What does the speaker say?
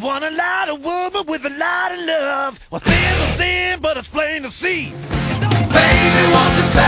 want a lot of woman with a lot of love. Well, thin to sin, but it's plain to see. Baby, wants to